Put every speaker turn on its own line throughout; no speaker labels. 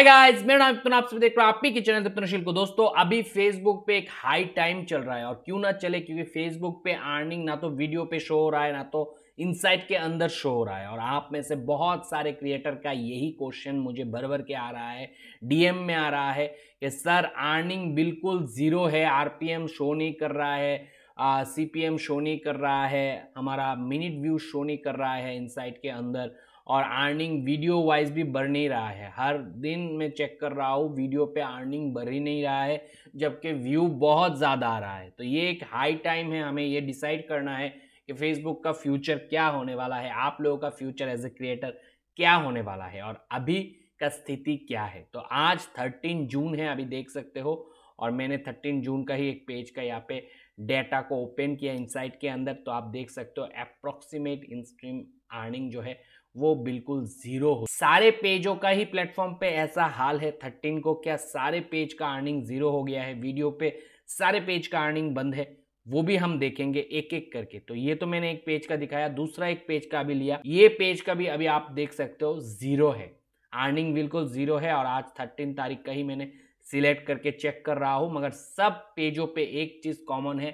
Hi guys मेरा नाम विपिन आप सभी देख रहे हो आप ही के को। दोस्तों, अभी फेसबुक पे एक हाई टाइम चल रहा है और क्यों ना चले? क्योंकि फेसबुक पे अर्निंग ना तो वीडियो पे शो हो रहा है, ना तो इनसाइट के अंदर शो हो रहा है। और आप में से बहुत सारे क्रिएटर का यही क्वेश्चन मुझे भर भर के आ रहा है डीएम में आ रहा है कि, सर अर्निंग बिल्कुल ज़ीरो है आरपीएम शो नहीं कर रहा है सी पी शो नहीं कर रहा है, हमारा मिनट व्यू शो नहीं कर रहा है इनसाइट के अंदर। और अर्निंग वीडियो वाइज भी बढ़ नहीं रहा है। हर दिन मैं चेक कर रहा हूँ वीडियो पे अर्निंग बढ़ ही नहीं रहा है, जबकि व्यू बहुत ज़्यादा आ रहा है। तो ये एक हाई टाइम है, हमें ये डिसाइड करना है कि फेसबुक का फ्यूचर क्या होने वाला है, आप लोगों का फ्यूचर एज ए क्रिएटर क्या होने वाला है और अभी का स्थिति क्या है। तो आज थर्टीन जून है, अभी देख सकते हो, और मैंने थर्टीन जून का ही एक पेज का यहाँ पे डेटा को ओपन किया इनसाइट के अंदर तो आप देख सकते हो अप्रोक्सीमेट इन स्ट्रीम अर्निंग जो है वो बिल्कुल ज़ीरो हो। सारे पेजों का ही प्लेटफॉर्म पे ऐसा हाल है, थर्टीन को क्या सारे पेज का अर्निंग ज़ीरो हो गया है, वीडियो पे सारे पेज का अर्निंग बंद है, वो भी हम देखेंगे एक एक करके। तो ये तो मैंने एक पेज का दिखाया, दूसरा एक पेज का भी लिया, ये पेज का भी अभी आप देख सकते हो, ज़ीरो है। अर्निंग बिल्कुल ज़ीरो है और आज थर्टीन तारीख का ही मैंने सिलेक्ट करके चेक कर रहा हूँ, मगर सब पेजों पे एक चीज़ कॉमन है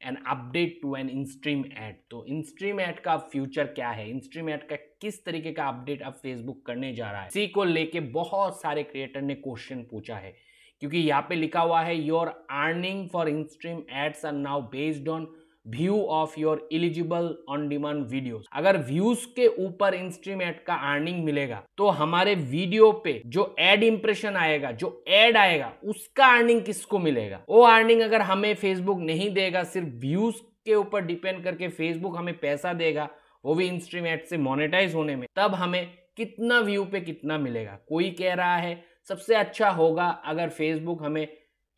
an update to an instream ad तो इंस्ट्रीम एड का फ्यूचर क्या है? इंस्ट्रीम एड का किस तरीके का अपडेट अब फेसबुक करने जा रहा है। इसी को लेके बहुत सारे क्रिएटर ने क्वेश्चन पूछा है, क्योंकि यहाँ पे लिखा हुआ है your earning for instream ads are now based on view of your eligible on demand videos अगर व्यूज़ के ऊपर इंस्ट्रीम एड का अर्निंग मिलेगा तो हमारे वीडियो पे जो एड इंप्रेशन आएगा, जो एड आएगा, उसका अर्निंग किसको मिलेगा? वो अर्निंग अगर हमें फेसबुक नहीं देगा, सिर्फ़ व्यूज़ के ऊपर डिपेंड करके फेसबुक हमें पैसा देगा वो भी इंस्ट्रीम एड से मोनेटाइज होने में, तब हमें कितना व्यू पे कितना मिलेगा। कोई कह रहा है, सबसे अच्छा होगा अगर फेसबुक हमें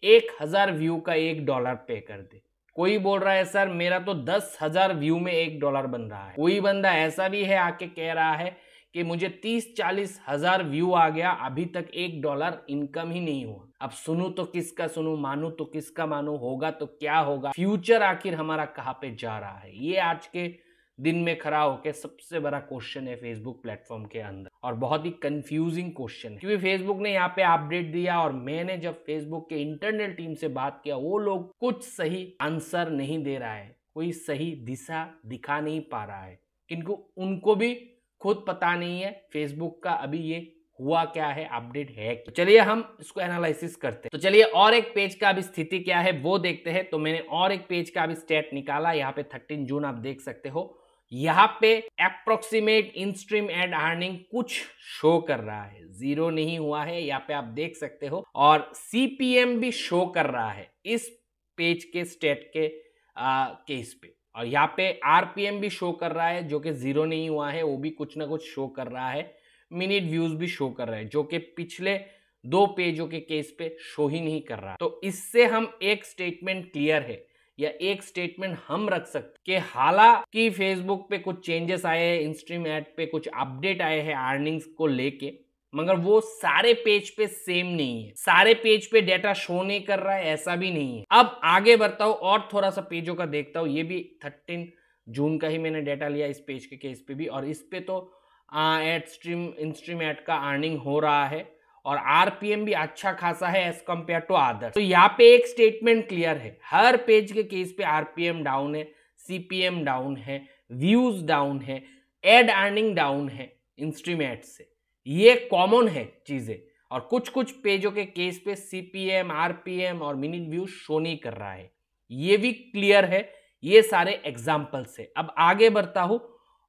एक हज़ार व्यू का एक डॉलर पे कर दे। कोई बोल रहा है, सर, मेरा तो दस हज़ार व्यू में एक डॉलर बन रहा है। कोई बंदा ऐसा भी है आके कह रहा है कि मुझे तीस चालीस हज़ार व्यू आ गया, अभी तक एक डॉलर इनकम ही नहीं हुआ। अब सुनू तो किसका सुनू, मानू तो किसका मानू, होगा तो क्या होगा? फ्यूचर आखिर हमारा कहाँ पे जा रहा है? ये आज के दिन में खड़ा होकर सबसे बड़ा क्वेश्चन है फेसबुक प्लेटफॉर्म के अंदर। और बहुत ही कंफ्यूजिंग क्वेश्चन है। क्योंकि फेसबुक ने यहाँ पे अपडेट दिया और मैंने जब फेसबुक के इंटरनल टीम से बात किया, वो लोग कुछ सही आंसर नहीं दे रहा है। कोई सही दिशा दिखा नहीं पा रहा है। किनको उनको भी खुद पता नहीं है फेसबुक का अभी ये हुआ क्या है अपडेट है तो चलिए हम इसको एनालिसिस करते हैं। तो चलिए और एक पेज का अभी स्थिति क्या है, वो देखते हैं। तो मैंने और एक पेज का अभी स्टेट निकाला, यहाँ पे 13 जून आप देख सकते हो। यहाँ पे approximate in stream ad earning कुछ शो कर रहा है। ज़ीरो नहीं हुआ है यहाँ पे आप देख सकते हो। और सीपीएम भी शो कर रहा है इस पेज के स्टेट के आ, केस पे। और यहाँ पे आरपीएम भी शो कर रहा है जो कि ज़ीरो नहीं हुआ है वो भी कुछ ना कुछ शो कर रहा है। मिनट व्यूज़ भी शो कर रहा है जो कि पिछले दो पेजों के केस पे शो ही नहीं कर रहा। तो इससे हम एक स्टेटमेंट क्लियर है। या एक स्टेटमेंट हम रख सकते कि हालाँकि फेसबुक पे कुछ चेंजेस आए हैं इंस्ट्रीम एड पे कुछ अपडेट आए हैं अर्निंग्स को लेके, मगर वो सारे पेज पे सेम नहीं है। सारे पेज पे डेटा शो नहीं कर रहा है, ऐसा भी नहीं है। अब आगे बढ़ता हूँ और थोड़ा सा पेजों का देखता हूँ। ये भी थर्टीन जून का ही मैंने डेटा लिया इस पेज के केस पे भी, और इस पे तो एड स्ट्रीम इंस्ट्रीम एड का अर्निंग हो रहा है। और आरपीएम भी अच्छा खासा है एज कंपेयर टू अदर तो यहाँ पे एक स्टेटमेंट क्लियर है। हर पेज के केस पे आरपीएम डाउन है सीपीएम डाउन है व्यूज़ डाउन है एड अर्निंग डाउन है इंस्ट्रीमेट से। ये कॉमन है चीज़ें। और कुछ कुछ पेजों के केस पे सीपीएम आरपीएम और मिनिट व्यू शो नहीं कर रहा है। ये भी क्लियर है। ये सारे एग्जाम्पल्स है। अब आगे बढ़ता हूँ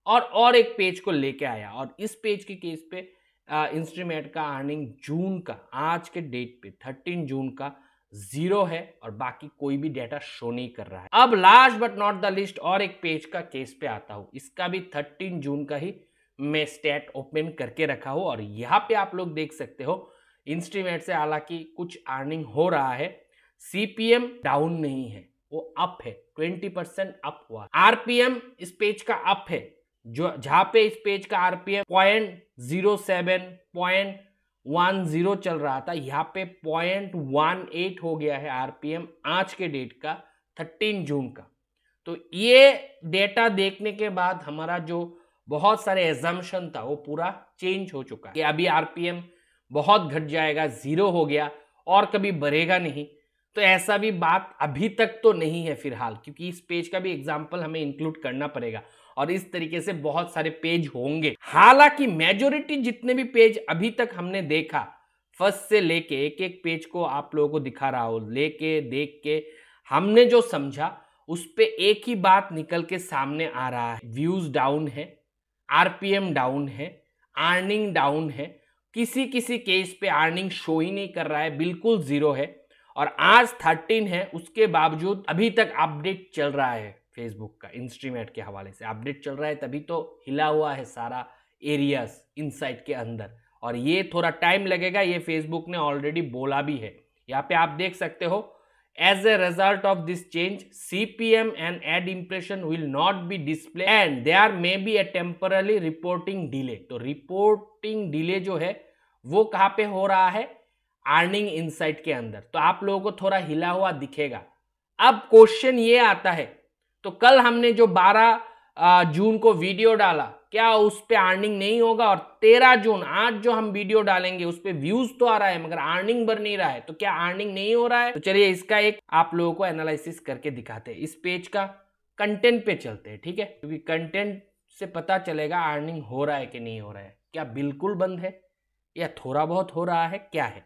और और एक पेज को लेके आया। और इस पेज के केस पे इंस्ट्रीमेट का अर्निंग जून का, आज के डेट पे, थर्टीन जून का ज़ीरो है और बाकी कोई भी डेटा शो नहीं कर रहा है। अब last but not the least और एक पेज का केस पे आता हूँ। इसका भी थर्टीन जून का ही मैं स्टेट ओपन करके रखा हूँ और यहाँ पे आप लोग देख सकते हो, इंस्ट्रीमेट से हालाँकि कुछ अर्निंग हो रहा है। सीपीएम डाउन नहीं है, वो अप है ट्वेंटी परसेंट अप हुआ। आरपीएम इस पेज का अप है। जो, जहाँ पे इस पेज का RPM point zero seven point one zero चल रहा था, यहाँ पे पॉइंट वन एट हो गया है आरपीएम आज के डेट का, थर्टीन जून का। तो ये डेटा देखने के बाद हमारा जो बहुत सारे एजम्पन था, वो पूरा चेंज हो चुका है कि अभी आरपीएम बहुत घट जाएगा, ज़ीरो हो गया और कभी बढ़ेगा नहीं। तो ऐसा भी बात अभी तक तो नहीं है फ़िलहाल, क्योंकि इस पेज का भी एग्ज़ाम्पल हमें इंक्लूड करना पड़ेगा। और इस तरीके से बहुत सारे पेज होंगे। हालाँकि मेजोरिटी जितने भी पेज अभी तक हमने देखा फ़र्स्ट से लेके एक एक पेज को आप लोगों को दिखा रहा हो, लेके देख के हमने जो समझा, उस पर एक ही बात निकल के सामने आ रहा है। व्यूज़ डाउन है आरपीएम डाउन है अर्निंग डाउन है किसी किसी केस पे अर्निंग शो ही नहीं कर रहा है, बिल्कुल ज़ीरो है। और आज थर्टीन है, उसके बावजूद अभी तक अपडेट चल रहा है। फेसबुक का इंस्ट्रीमेट के हवाले से। अपडेट चल रहा है, तभी तो हिला हुआ है सारा एरियाज़ इनसाइट के अंदर। और ये थोड़ा टाइम लगेगा, ये फेसबुक ने ऑलरेडी बोला भी है। यहाँ पे आप देख सकते हो as a result of this change CPM and ad impression will not be display and they are may be a temporarily reporting delay तो रिपोर्टिंग डिले जो है, वो कहाँ पे हो रहा है? अर्निंग इनसाइट के अंदर। तो आप लोगों को थोड़ा हिला हुआ दिखेगा। अब क्वेश्चन ये आता है तो कल हमने जो 12 जून को वीडियो डाला, क्या उस पर अर्निंग नहीं होगा? और 13 जून, आज जो हम वीडियो डालेंगे, उस पर व्यूज़ तो आ रहा है, मगर अर्निंग बढ़ नहीं रहा है तो क्या अर्निंग नहीं हो रहा है? तो चलिए इसका एक आप लोगों को एनालिसिस करके दिखाते हैं। इस पेज का कंटेंट पे चलते हैं, ठीक है? क्योंकि कंटेंट से पता चलेगा अर्निंग हो रहा है कि नहीं हो रहा है। क्या बिल्कुल बंद है या थोड़ा बहुत हो रहा है, क्या है?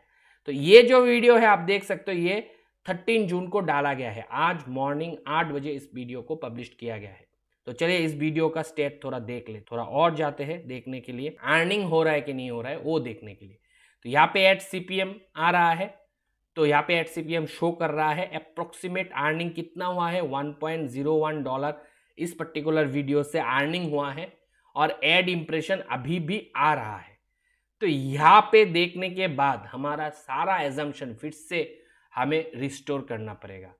तो ये जो वीडियो है, आप देख सकते हो, ये 13 जून को डाला गया है। आज मॉर्निंग आठ बजे इस वीडियो को पब्लिश किया गया है। तो चलिए इस वीडियो का स्टेट थोड़ा देख ले, थोड़ा और जाते हैं देखने के लिए। अर्निंग हो रहा है कि नहीं हो रहा है, वो देखने के लिए। तो यहाँ पे एट सी आ रहा है। तो यहाँ पे एट सी शो कर रहा है। अप्रोक्सीमेट अर्निंग कितना हुआ है? 1.01 डॉलर इस पर्टिकुलर वीडियो से अर्निंग हुआ है। और एड इम्प्रेशन अभी भी आ रहा है। तो यहाँ पे देखने के बाद हमारा सारा एजम्पन फिर से हमें रिस्टोर करना पड़ेगा।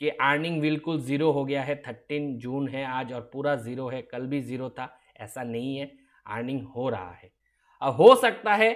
कि अर्निंग बिल्कुल ज़ीरो हो गया है थर्टीन जून है आज और पूरा ज़ीरो है, कल भी ज़ीरो था, ऐसा नहीं है अर्निंग हो रहा है। अब हो सकता है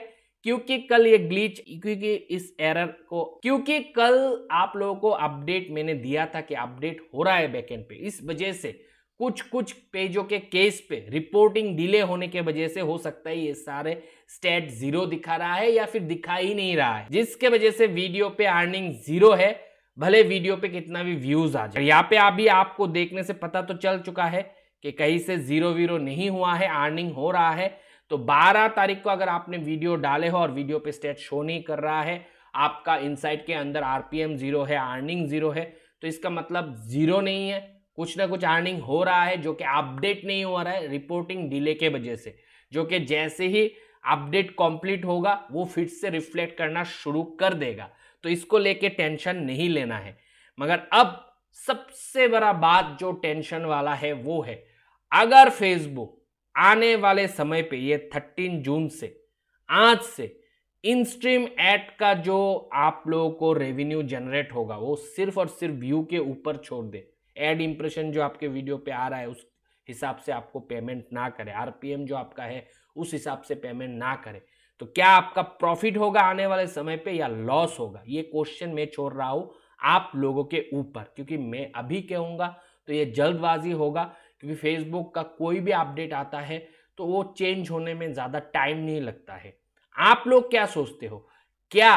क्योंकि कल ये ग्लीच क्योंकि इस एरर को, क्योंकि कल आप लोगों को अपडेट मैंने दिया था कि अपडेट हो रहा है बैकेंड पे, इस वजह से कुछ कुछ पेजों के केस पे रिपोर्टिंग डिले होने के वजह से हो सकता है ये सारे स्टेट ज़ीरो दिखा रहा है या फिर दिखा ही नहीं रहा है, जिसके वजह से वीडियो पे अर्निंग ज़ीरो है, भले वीडियो पे कितना भी व्यूज़ आ जाए। यहाँ पे अभी आपको देखने से पता तो चल चुका है कि कहीं से ज़ीरो वीरो नहीं हुआ है, अर्निंग हो रहा है तो 12 तारीख को अगर आपने वीडियो डाले हो और वीडियो पे स्टेट शो नहीं कर रहा है, आपका इनसाइट के अंदर आरपीएम ज़ीरो है, अर्निंग ज़ीरो है तो इसका मतलब ज़ीरो नहीं है। कुछ ना कुछ अर्निंग हो रहा है, जो कि अपडेट नहीं हो रहा है रिपोर्टिंग डिले के वजह से। जो कि जैसे ही अपडेट कंप्लीट होगा, वो फिर से रिफ्लेक्ट करना शुरू कर देगा। तो इसको लेके टेंशन नहीं लेना है। मगर अब सबसे बड़ा बात जो टेंशन वाला है, वो है, अगर फेसबुक आने वाले समय पे, ये थर्टीन जून से, आज से इन स्ट्रीम एड का जो आप लोगों को रेवेन्यू जनरेट होगा, वो सिर्फ़ और सिर्फ़ व्यू के ऊपर छोड़ दे। एड इम्प्रेशन जो आपके वीडियो पे आ रहा है, उस हिसाब से आपको पेमेंट ना करे। आरपीएम जो आपका है, उस हिसाब से पेमेंट ना करे। तो क्या आपका प्रॉफिट होगा आने वाले समय पे या लॉस होगा? ये क्वेश्चन मैं छोड़ रहा हूँ आप लोगों के ऊपर, क्योंकि मैं अभी कहूँगा तो ये जल्दबाजी होगा, क्योंकि फेसबुक का कोई भी अपडेट आता है तो वो चेंज होने में ज़्यादा टाइम नहीं लगता है। आप लोग क्या सोचते हो? क्या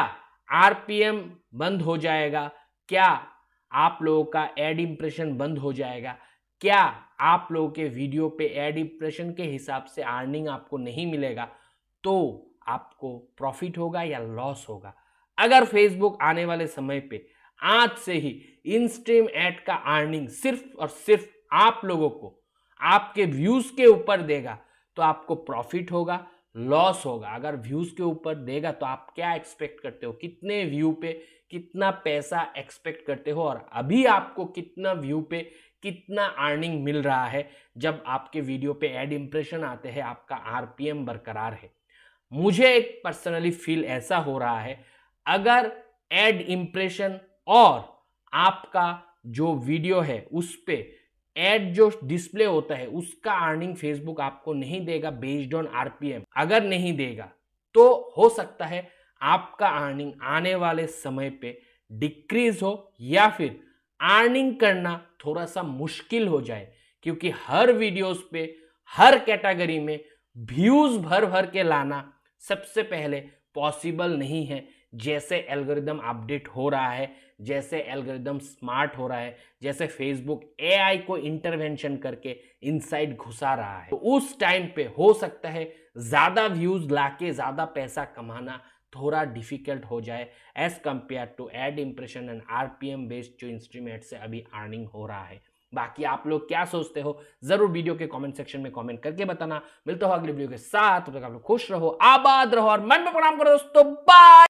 आरपीएम बंद हो जाएगा? क्या आप लोगों का एड इम्प्रेशन बंद हो जाएगा। क्या आप लोगों के वीडियो पे एड इम्प्रेशन के हिसाब से अर्निंग आपको नहीं मिलेगा तो आपको प्रॉफिट होगा या लॉस होगा। अगर फेसबुक आने वाले समय पे आज से ही इन स्ट्रीम एड का अर्निंग सिर्फ़ और सिर्फ़ आप लोगों को, आपके व्यूज़ के ऊपर देगा तो आपको प्रॉफिट होगा। लॉस होगा, अगर व्यूज़ के ऊपर देगा तो आप क्या एक्सपेक्ट करते हो? कितने व्यू पे कितना पैसा एक्सपेक्ट करते हो? और अभी आपको कितना व्यू पे कितना अर्निंग मिल रहा है? जब आपके वीडियो पे एड इम्प्रेशन आते हैं, आपका आरपीएम बरकरार है। मुझे एक पर्सनली फील ऐसा हो रहा है, अगर एड इंप्रेशन और आपका जो वीडियो है, उस पर एड जो डिस्प्ले होता है, उसका अर्निंग फेसबुक आपको नहीं देगा बेस्ड ऑन आरपीएम अगर नहीं देगा तो हो सकता है आपका अर्निंग आने वाले समय पे डिक्रीज हो या फिर अर्निंग करना थोड़ा सा मुश्किल हो जाए, क्योंकि हर वीडियोस पे, हर कैटेगरी में व्यूज़ भर भर के लाना सबसे पहले पॉसिबल नहीं है। जैसे एल्गोरिदम अपडेट हो रहा है, जैसे एल्गोरिदम स्मार्ट हो रहा है, जैसे फेसबुक एआई को इंटरवेंशन करके इनसाइड घुसा रहा है। तो उस टाइम पे हो सकता है ज़्यादा व्यूज़ लाके ज़्यादा पैसा कमाना थोड़ा डिफ़िकल्ट हो जाए as compare to ad impression and RPM based जो इंस्ट्रीमेंट से अभी अर्निंग हो रहा है। बाकी आप लोग क्या सोचते हो, ज़रूर वीडियो के कमेंट सेक्शन में कमेंट करके बताना। मिलते हो अगले वीडियो के साथ तक आप लोग खुश रहो, आबाद रहो और मन में प्रणाम करो दोस्तों बाय